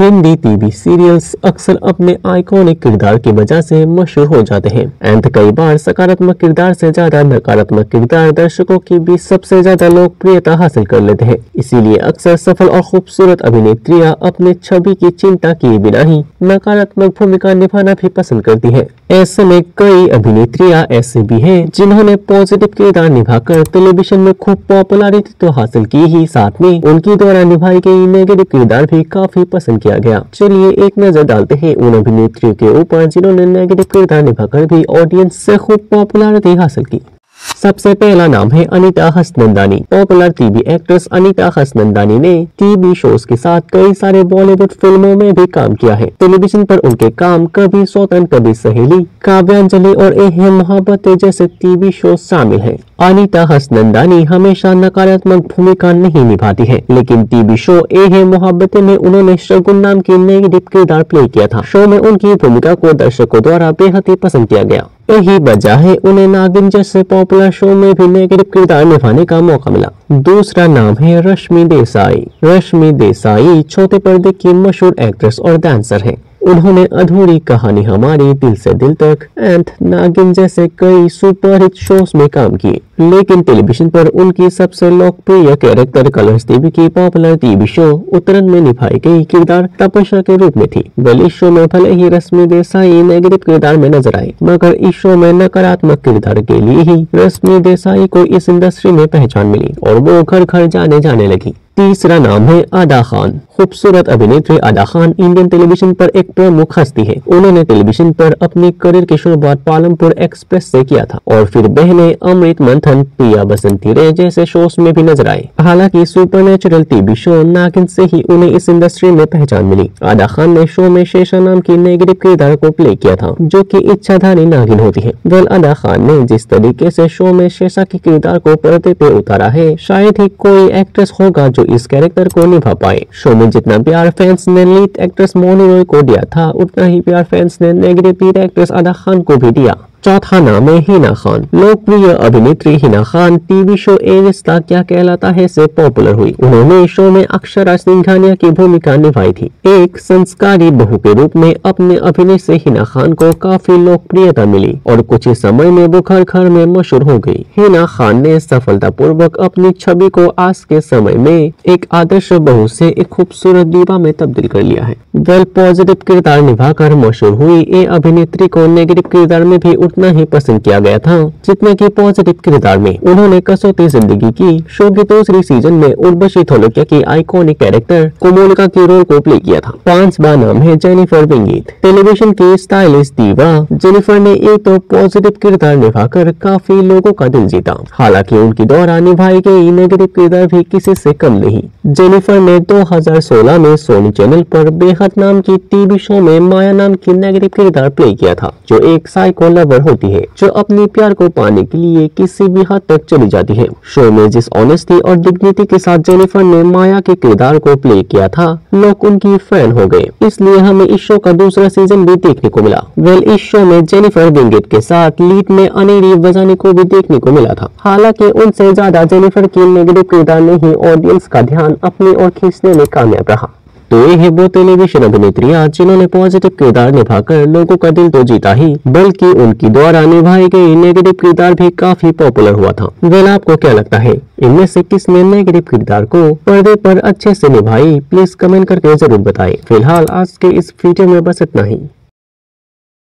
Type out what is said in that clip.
Hindi TV serials अक्सर अपने iconic किरदार की वजह से मशहूर हो जाते हैं। एंड कई बार सकारात्मक किरदार से ज़्यादा नकारात्मक किरदार दर्शकों की भी सबसे ज़्यादा लोकप्रियता हासिल कर लेते हैं। इसीलिए अक्सर सफल और खूबसूरत अभिनेत्रियाँ अपने छवि की चिंता किए बिना ही नकारात्मक भूमिका निभाना भी पसंद करती है। ऐसे में कई अभिनेत्रियाँ ऐसे भी हैं जिन्होंने पॉजिटिव किरदार निभाकर टेलीविज़न में खूब पॉपुलैरिटी तो हासिल की ही साथ में उनकी द्वारा निभाई गई नेगेटिव किरदार भी काफ़ी पसंद किया गया। चलिए एक नज़र डालते हैं उन अभिनेत्रियों के ऊपर जिन्होंने नेगेटिव किरदार निभाकर भी ऑडियंस से खूब पॉपुलरिटी हासिल की। सबसे पहला नाम है Anita Hasnandani. Popular TV actress Anita Hasnandani ने टीवी शोज़ के साथ कई सारे बॉलीवुड फ़िल्मों में भी काम किया है। टेलीविज़न पर उनके काम कभी सौतन, कभी सहेली, काव्यांजलि और एह मोहब्बत जैसे टीवी शो शामिल है। अनीता हसनंदानी हमेशा नकारात्मक भूमिका नहीं निभाती है, लेकिन टीवी शो ए है मोहब्बत में उन्होंने शगुन नाम की नेगेटिव किरदार प्ले किया था। शो में उनकी भूमिका को दर्शकों द्वारा बेहद ही पसंद किया गया। यही वजह है उन्हें नागिन जैसे पॉपुलर शो में भी नेगेटिव किरदार निभाने का मौका मिला। दूसरा नाम है रश्मि देसाई। रश्मि देसाई छोटे पर्दे की मशहूर एक्ट्रेस और डांसर है। उन्होंने अधूरी कहानी हमारी दिल से दिल तक एंड नागिन जैसे कई सुपरहिट शोज़ में काम किए। लेकिन टेलीविज़न पर उनकी सबसे लोकप्रिय कैरेक्टर कलर्स टीवी की पॉपुलर टीवी शो उत्तरन में निभाई गई किरदार तपस्या के रूप में थी। वेल इस शो में भले ही रश्मि देसाई नेगेटिव किरदार में नज़र आई मगर इस शो में नकारात्मक किरदार के लिए ही रश्मि देसाई को इस इंडस्ट्री में पहचान मिली और वो घर घर जाने जाने लगी। तीसरा नाम है आदा खान। खूबसूरत अभिनेत्री आदा खान इंडियन टेलीविज़न पर एक प्रमुख हस्ती है। उन्होंने टेलीविज़न पर अपने करियर की शुरुआत पालमपुर एक्सप्रेस से किया था और फिर बहने अमृत मंथन, पिया बसंती रे जैसे शोज़ में भी नज़र आए। हालाँकि सुपर नेचुरल टीवी शो नागिन से ही उन्हें इस इंडस्ट्री में पहचान मिली। आदा खान ने शो में शेषा नाम की नेगेटिव किरदार को प्ले किया था, जो की इच्छाधारी नागिन होती है। वेल, आदा खान ने जिस तरीके से शो में शेषा के किरदार को पर्दे पे उतारा है, शायद ही कोई एक्ट्रेस होगा जो इस कैरेक्टर को निभा पाए। शो में जितना प्यार फैंस ने लीड एक्ट्रेस मोनी रॉय को दिया था, उतना ही प्यार फैंस ने नेगेटिव लीड एक्ट्रेस अदा खान को भी दिया। चौथा नाम है हिना खान लोकप्रिय अभिनेत्री हिना खान टीवी शो ए रिश्ता क्या कहलाता है से पॉपुलर हुई। उन्होंने शो में अक्षरा सिंघानिया की भूमिका निभाई थी। एक संस्कारी बहू के रूप में अपने अभिनय से हिना खान को काफ़ी लोकप्रियता मिली और कुछ ही समय में वो घर घर में मशहूर हो गई हिना खान ने सफलता पूर्वक अपनी छवि को आज के समय में एक आदर्श बहू से एक खूबसूरत दीवा में तब्दील कर लिया है। वेल पॉजिटिव किरदार निभाकर मशहूर हुई ये अभिनेत्री को नेगेटिव किरदार में भी उतना ही पसंद किया गया था, जितने की पॉजिटिव किरदार में। उन्होंने कसौती ज़िंदगी की शो की दूसरी सीज़न में उर्वशी थोलोकिया की आइकॉनिक कैरेक्टर कोमोलिका के रोल को प्ले किया था। पाँच बार नाम है जेनिफर विंगीत टेलीविज़न की स्टाइलिश दीवा जेनिफर ने एक तो पॉजिटिव किरदार निभाकर काफ़ी लोगों का दिल जीता। हालाँकि उनकी द्वारा निभाई गई नेगेटिव किरदार भी किसी से कम नहीं। जेनिफर ने 2016 में सोनी चैनल पर बेहद नाम की टीवी शो में माया नाम की नेगेटिव किरदार प्ले किया था, जो एक साइको लवर होती है, जो अपने प्यार को पाने के लिए किसी भी हद तक चली जाती है। शो में जिस ऑनेस्टी और डिग्निटी के साथ जेनिफर ने माया के किरदार को प्ले किया था, लोग उनकी फ़ैन हो गए। इसलिए हमें इस शो का दूसरा सीज़न भी देखने को मिला। वेल इस शो में जेनिफर विंगेट के साथ लीड में अनेरी बजाने को भी देखने को मिला था। हालाँकि उनसे ज़्यादा जेनिफर की नेगेटिव किरदार ने ही ऑडियंस का ध्यान अपनी ओर खींचने में कामयाब रहा। तो ये है वो टेलीविज़न अभिनेत्रियाँ जिन्होंने पॉजिटिव किरदार निभाकर लोगों का दिल तो जीता ही, बल्कि उनकी द्वारा निभाई गई नेगेटिव किरदार भी काफ़ी पॉपुलर हुआ था। वेल, आपको क्या लगता है, इनमें से किसने नेगेटिव किरदार को पर्दे पर अच्छे से निभाई? प्लीज़ कमेंट करके ज़रूर बताएँ। फ़िलहाल आज के इस वीडियो में बस इतना ही।